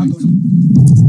Thank you.